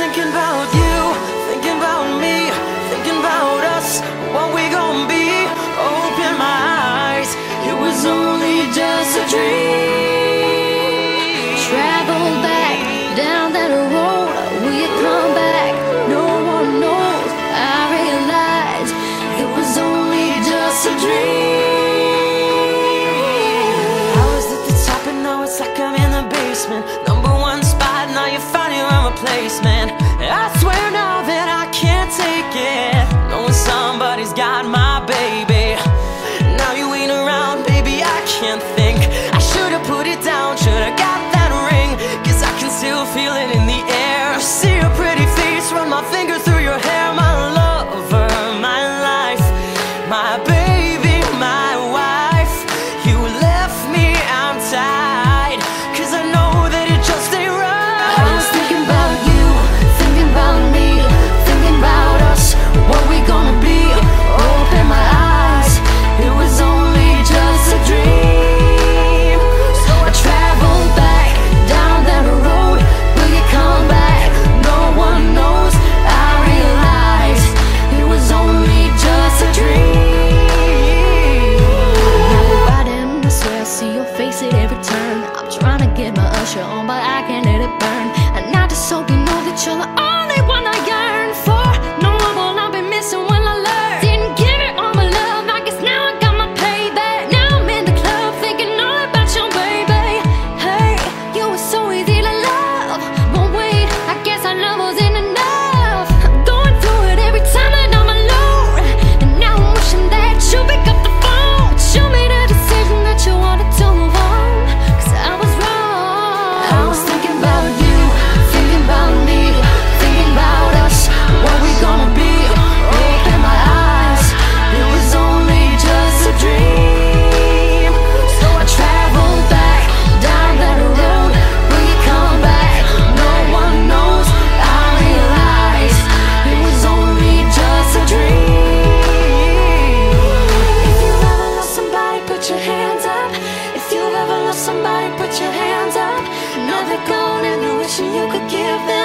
thinking about you. get my Usher on, but I can't let it burn. And I just hope you know that you're the only. you could give them.